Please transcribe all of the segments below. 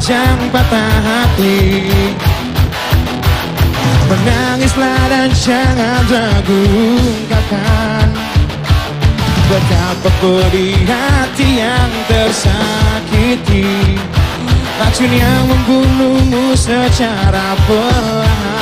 sedang patah hati. Menangislah dan jangan ragu Katakan Betapa pedih hati yang tersakiti. Racun yang membunuhmu secara perlahan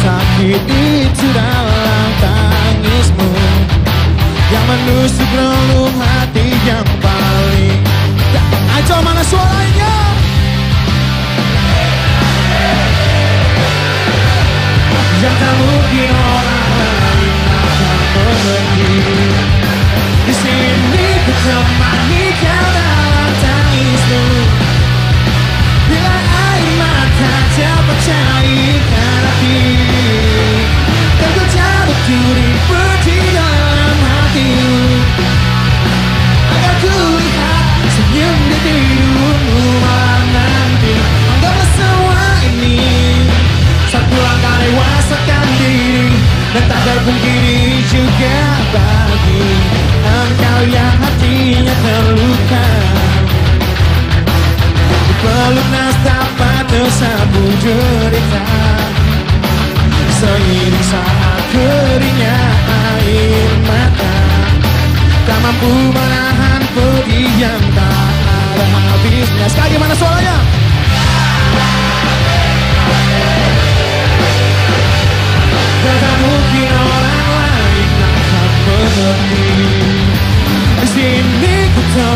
sakit itu dalam tangismu. Yang menusuk relung hati yang paling Ayo mana suaranya Terpungkiri juga bagi Engkau yang hatinya terluka. Peluk nastapa tersapu derita. Seiring saat keringnya air mata Tak mampu menahan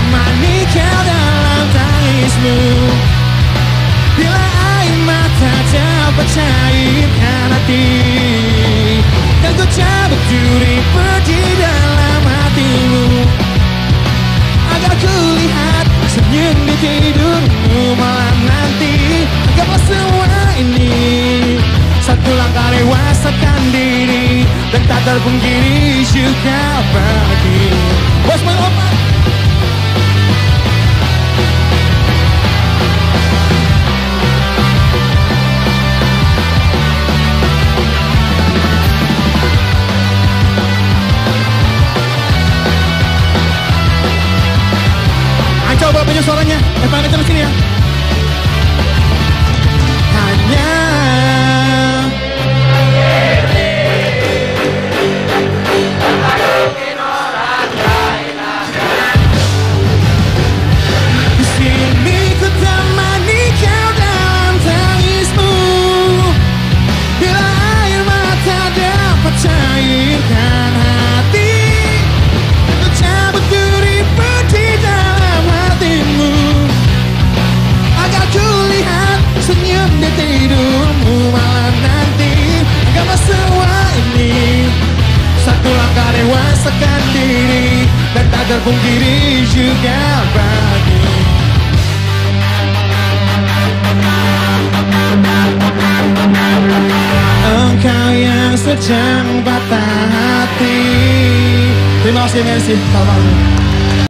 temani kau dalam tangismu Bila air mata terpecahkan hati Dan ku cabut duri di dalam hatimu Agar ku lihat senyum di tidurmu malam nanti Anggaplah semua ini Satu langkah dewasakan diri Dan tak terpungkiri juga bagi Bos Ayo dapat cairkan hati. Ku cabut duri di dalam hatimu. Agar ku lihat senyum di tidurmu malam nanti. Anggaplah semua ini Satu langkah dewasakan diri. Dan tak terpungkiri juga yang sedang patah hati. Terima kasih malam